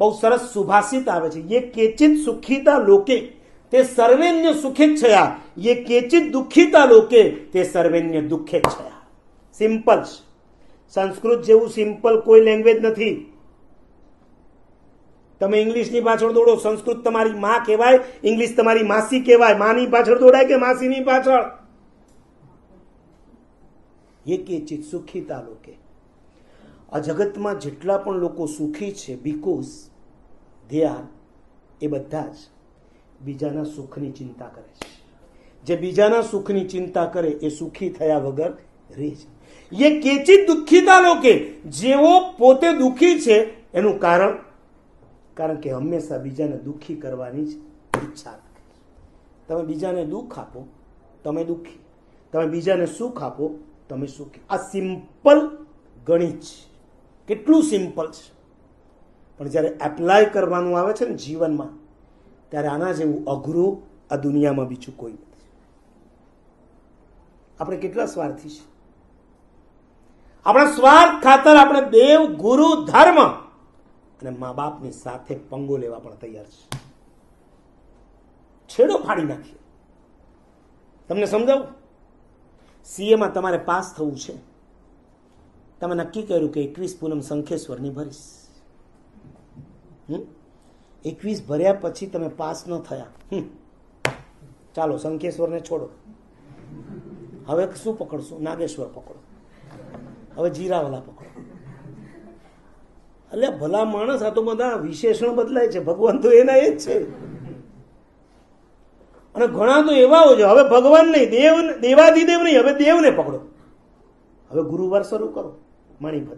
બહુ સરસ સુભાષિત આવે છે. યે કેચિત સુખીતા લોકે તે સર્વેન્ય સુખિત છયા. યે કેચિત દુઃખિતા લોકે તે સર્વેન્ય દુઃખે છયા. સિમ્પલ સંસ્કૃત જેવું સિમ્પલ કોઈ લેંગ્વેજ નથી. તમે ઇંગ્લિશની પાછળ દોડો, સંસ્કૃત તમારી માં કહેવાય, ઇંગ્લિશ તમારી માસી કહેવાય. માની પાછળ દોડાય કે માસીની પાછળ? એ કેચિત સુખીતા લોકો. આ જગતમાં જેટલા પણ લોકો સુખી છે બીકોઝ દે આર એ બધા જ બીજાના સુખની ચિંતા કરે છે. જે બીજાના સુખની ચિંતા કરે, એ સુખી થયા વગર રહે છે. એ કેચિત દુઃખીતા લોકે, જેઓ પોતે દુઃખી છે, એનું કારણ કારણ કે હંમેશા બીજાને દુઃખી કરવાની જ ઈચ્છા રાખે તમે બીજાને દુઃખ આપો, તમે દુઃખી. તમે બીજાને સુખ આપો, તમે સુખી. આ સિમ્પલ ગણિત છે. કેટલું સિમ્પલ છે. પણ જ્યારે એપ્લાય કરવાનું આવે છે ને જીવનમાં, ત્યારે આના જેવું અઘરું આ દુનિયામાં બીજું કોઈ નથી. આપણે કેટલા સ્વાર્થી છે આપણા સ્વાર્થ ખાતર આપણે દેવ, ગુરુ, ધર્મ અને મા બાપની સાથે પંગો લેવા પણ તૈયાર છે છેડો ફાડી નાખીએ. તમને સમજાવું? સીએમાં તમારે પાસ થવું છે. તમે નક્કી કર્યું કે એકવીસ પૂનમ શંખેશ્વરની ભરીશ. એકવીસ ભર્યા પછી તમે પાસ ન થયા. ચાલો, શંખેશ્વરને છોડો. હવે શું પકડશું? નાગેશ્વર પકડો. હવે જીરાવાલા પકડો. એટલે ભલા માણસ આ તો બધા વિશેષણ બદલાય છે. ભગવાન તો એના એ જ છે. અને ઘણા તો એવા હોય હવે ભગવાન નહીં, દેવ દેવાધિદેવ નહીં. હવે દેવને પકડો. હવે ગુરુવાર શરૂ કરો. મણિભદ્ર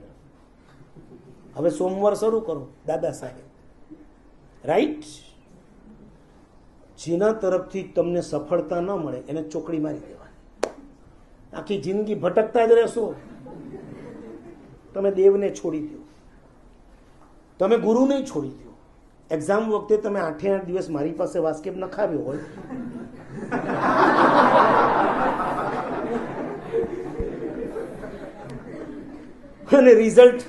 હવે સોમવાર શરૂ કરો, દાદા સાહેબ. રાઈટ જેના તરફથી તમને સફળતા ન મળે, એને ચોકડી મારી દેવાની. આખી જિંદગી ભટકતા જ રહેશો. તમે દેવને છોડી દો. તમે ગુરુને છોડી દો. એક્ઝામ વખતે તમે આઠે આઠ દિવસ મારી પાસે વાસ્કેપ નખાવ્યો હોય. અને રિઝલ્ટ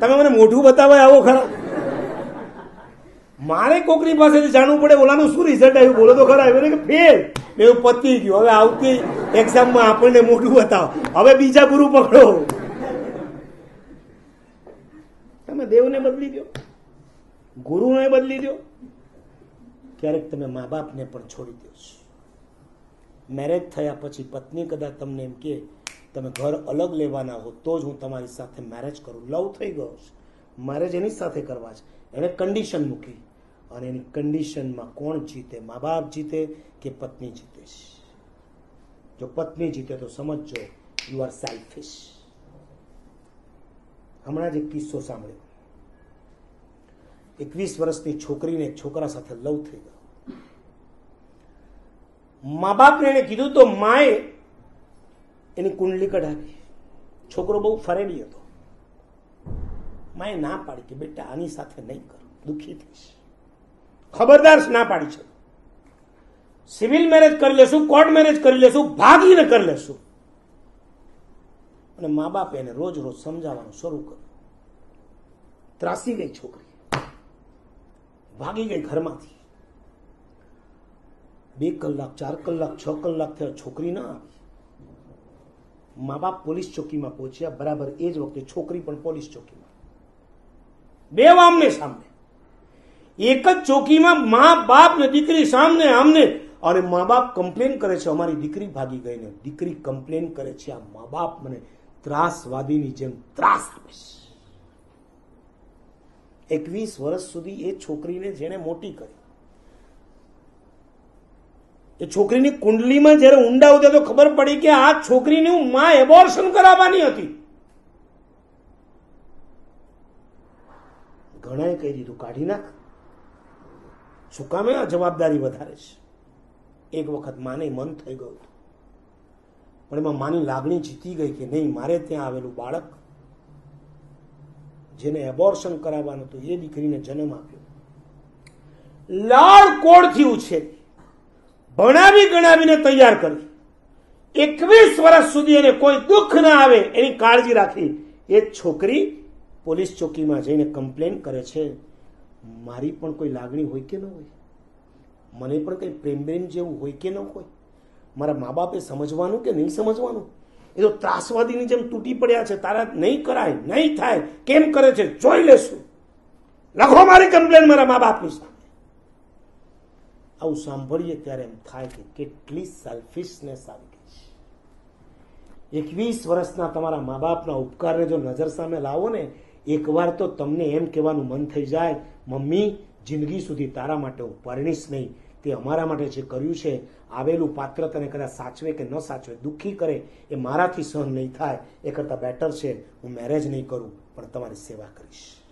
તમે મને મોઢું બતાવવા આવો ખરા. મારે કોકની પાસેથી જાણવું પડે, ઓલાનું શું રિઝલ્ટ આવ્યું? બોલો તો ખરા. આવ્યું કે ફેલ એવું પતી ગયું. હવે આવતી એક્ઝામમાં આપણને મોઢું બતાવો. હવે બીજા ગુરુ પકડો. તમે દેવને બદલી દો. ગુરુને બદલી દો. ક્યારેક તમે મા બાપને પણ છોડી દો છો. મેરેજ થયા પછી પત્ની કદાચ તમને એમ કે તમે ઘર અલગ લેવાના હો, તો જ હું તમારી સાથે મેરેજ કરું. લવ થઈ ગયો છે. મેરેજ એની સાથે કરવા છે. એણે કન્ડિશન મૂકી. અને એની કન્ડિશનમાં કોણ જીતે? મા બાપ જીતે કે પત્ની જીતે છે? જો પત્ની જીતે તો સમજજો યુ આર સેલ્ફિશ હમણાં જ એક કિસ્સો સાંભળ્યો. એકવીસ વર્ષની છોકરીને એક છોકરા સાથે લવ થઈ ગયો. મા બાપને એને કીધું, તો માએ એની કુંડલી કઢાવી. છોકરો બહુ ફરેડી હતો. માએ ના પાડી કે બેટા આની સાથે નહીં કરો. દુઃખી થઈશ. ખબરદાર ના પાડી છે. સિવિલ મેરેજ કરી લેશું, કોર્ટ મેરેજ કરી લેશું, ભાગીને કરી લેશું. અને મા બાપ એને રોજ રોજ સમજાવવાનું શરૂ કર્યું. ત્રાસી ગઈ છોકરી. ભાગી ગઈ ઘરમાંથી. બે કલાક, ચાર કલાક, છ કલાક થયા છોકરી ના આવી. મા બાપ પોલીસ ચોકીમાં પહોંચ્યા, બરાબર એ જ વખતે છોકરી પણ પોલીસ ચોકીમાં. બે આમને સામને એક જ ચોકીમાં મા બાપ ને દીકરી સામને આમને અને મા બાપ કમ્પ્લેન કરે છે, અમારી દીકરી ભાગી ગઈ ને. દીકરી કમ્પ્લેન કરે છે, આ મા બાપ મને ત્રાસવાદીની જેમ ત્રાસ આપે છે. એકવીસ વર્ષ સુધી એ છોકરીને જેને મોટી કરી. એ છોકરીની કુંડલીમાં જ્યારે ઊંડા ઉતર્યા તો ખબર પડી કે આ છોકરીની માં એબોર્શન કરાવવાની હતી. ઘણાએ કહી દીધું, કાઢી નાખ. શું કામે આ જવાબદારી વધારે છે. એક વખત માને મન થઈ ગયું પણ એમાં માની લાગણી જીતી ગઈ કે નહીં, મારે ત્યાં આવેલું બાળક જેને એબોર્શન કરાવવાનું હતું, એ દીકરીને જન્મ આપ્યો. લાળ કોળથી ઉછેરી. ભણાવી ગણાવીને તૈયાર કરી. એકવીસ વર્ષ સુધી એને કોઈ દુઃખ ના આવે એની કાળજી રાખી. એ છોકરી પોલીસ ચોકીમાં જઈને કમ્પ્લેન કરે છે. મારી પણ કોઈ લાગણી હોય કે ન હોય? મને પણ કંઈ પ્રેમ પ્રેમ જેવું હોય કે ન હોય? મારા મા બાપે સમજવાનું કે નહીં સમજવાનું? એ તો ત્રાસવાદીની જેમ તૂટી પડ્યા છે. તારા નહીં કરાય, નહીં થાય. કેમ કરે છે? જોઈ લેશું. લખો મારી કમ્પ્લેન મારા મા બાપની. સામે આવું સાંભળીએ ત્યારે એમ થાય કે કેટલી સેલ્ફિશનેસ આવી ગઈ છે. એકવીસ વર્ષના તમારા મા બાપના ઉપકારને જો નજર સામે લાવો ને, એકવાર તો તમને એમ કહેવાનું મન થઈ જાય, મમ્મી, જિંદગી સુધી તારા માટે હું પરણીશ નહીં. તે અમારા માટે જે કર્યું છે, આવેલું પાત્ર તને કદાચ સાચવે કે ન સાચવે, દુઃખી કરે, એ મારાથી સહન નહીં થાય. એ કરતાં બેટર છે, હું મેરેજ નહીં કરું, પણ તમારી સેવા કરીશ.